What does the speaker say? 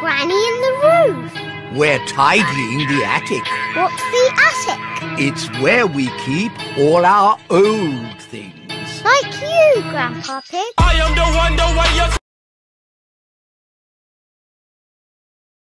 Granny in the roof? We're tidying the attic. What's the attic? It's where we keep all our old things. Like you, Grandpa Pig. I am the one